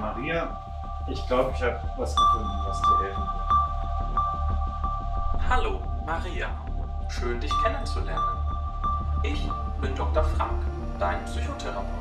Maria. Ich glaube, ich habe was gefunden, was dir helfen wird. Hallo, Maria. Schön, dich kennenzulernen. Ich bin Dr. Frank, dein Psychotherapeut.